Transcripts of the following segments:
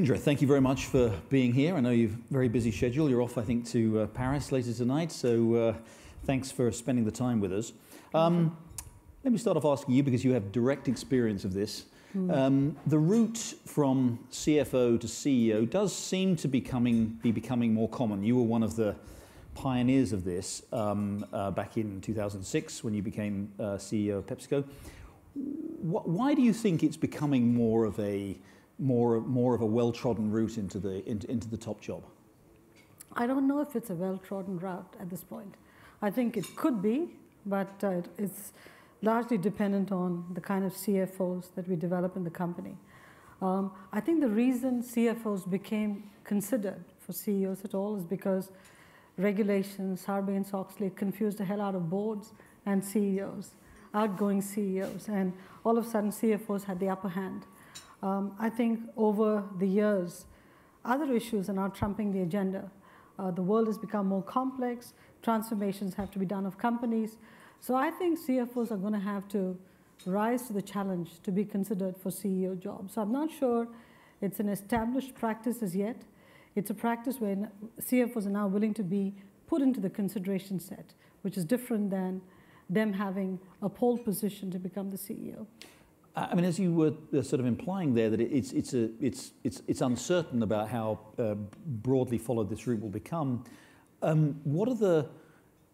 Indra, thank you very much for being here. I know you've a very busy schedule. You're off, I think, to uh, Paris later tonight, so uh, thanks for spending the time with us. Um, let me start off asking you, because you have direct experience of this. Mm. Um, the route from CFO to CEO does seem to be, coming, be becoming more common. You were one of the pioneers of this um, uh, back in 2006 when you became uh, CEO of PepsiCo. Wh why do you think it's becoming more of a more, more of a well-trodden route into the, into, into the top job? I don't know if it's a well-trodden route at this point. I think it could be, but uh, it's largely dependent on the kind of CFOs that we develop in the company. Um, I think the reason CFOs became considered for CEOs at all is because regulations, Sarbanes-Oxley confused the hell out of boards and CEOs, outgoing CEOs, and all of a sudden CFOs had the upper hand. Um, I think over the years, other issues are now trumping the agenda. Uh, the world has become more complex. Transformations have to be done of companies. So I think CFOs are going to have to rise to the challenge to be considered for CEO jobs. So I'm not sure it's an established practice as yet. It's a practice where CFOs are now willing to be put into the consideration set, which is different than them having a pole position to become the CEO. I mean, as you were uh, sort of implying there, that it's, it's, a, it's, it's, it's uncertain about how uh, broadly followed this route will become. Um, what are the,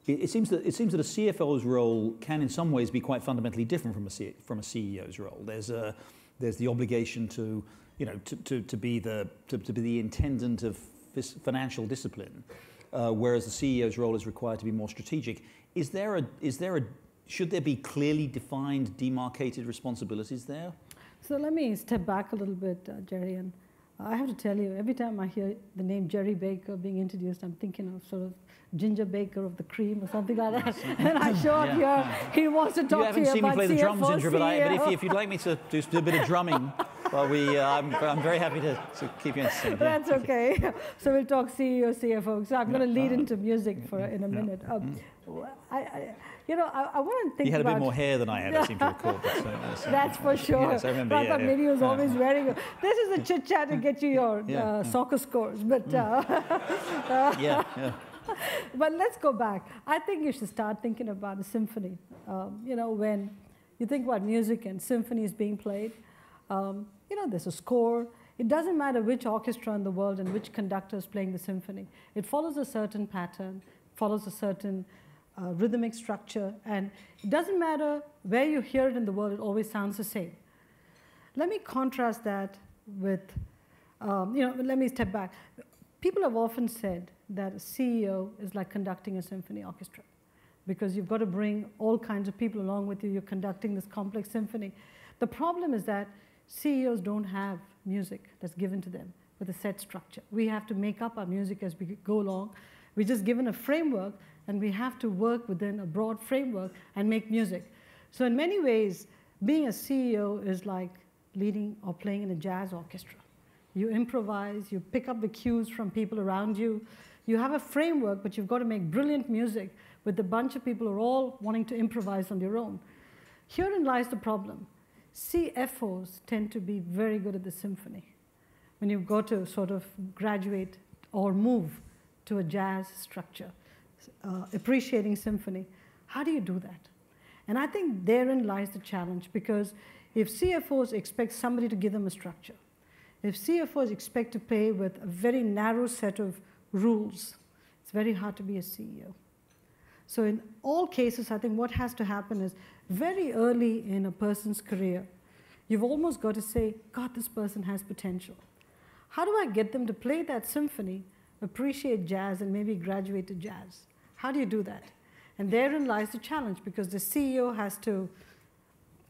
it, seems that, it seems that a CFO's role can in some ways be quite fundamentally different from a, C, from a CEO's role. There's, a, there's the obligation to, you know, to, to, to, be, the, to, to be the intendant of financial discipline, uh, whereas the CEO's role is required to be more strategic. Is there a, is there a should there be clearly defined, demarcated responsibilities there? So let me step back a little bit, uh, Jerry. And I have to tell you, every time I hear the name Jerry Baker being introduced, I'm thinking of sort of Ginger Baker of the Cream or something like that. and I show up yeah. here, he wants to talk to you about You haven't seen me play the drums, Indra, but, I, but if, you, if you'd like me to do, a bit of drumming, well, we, uh, I'm, I'm, very happy to, to keep you interested. That's okay. so we'll talk CEO, CFO. So I'm going to lead into music for in a minute. Um, mm. I, I, you know, I, I to think. You had a bit more hair than I had. I seem to recall. But, so, That's for sure. Yes, I remember. I yeah, yeah. maybe he was yeah. always wearing. A, this is a chit chat to get you your uh, soccer scores, but. Uh, yeah. yeah. but let's go back. I think you should start thinking about a symphony. Um, you know, when you think about music and symphonies being played, um, you know, there's a score. It doesn't matter which orchestra in the world and which conductor is playing the symphony. It follows a certain pattern, follows a certain uh, rhythmic structure, and it doesn't matter where you hear it in the world, it always sounds the same. Let me contrast that with, um, you know, let me step back. People have often said that a CEO is like conducting a symphony orchestra because you've got to bring all kinds of people along with you. You're conducting this complex symphony. The problem is that CEOs don't have music that's given to them with a set structure. We have to make up our music as we go along. We're just given a framework and we have to work within a broad framework and make music. So in many ways, being a CEO is like leading or playing in a jazz orchestra. You improvise, you pick up the cues from people around you. You have a framework, but you've got to make brilliant music with a bunch of people who are all wanting to improvise on their own. Herein lies the problem. CFOs tend to be very good at the symphony. When you've got to sort of graduate or move to a jazz structure uh, appreciating symphony. How do you do that? And I think therein lies the challenge because if CFOs expect somebody to give them a structure, if CFOs expect to play with a very narrow set of rules, it's very hard to be a CEO. So in all cases, I think what has to happen is very early in a person's career, you've almost got to say, God, this person has potential. How do I get them to play that symphony, appreciate jazz, and maybe graduate to jazz? How do you do that? And therein lies the challenge because the CEO has to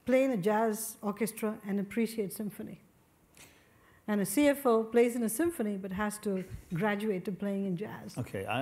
play in a jazz orchestra and appreciate symphony. And a CFO plays in a symphony but has to graduate to playing in jazz. Okay. I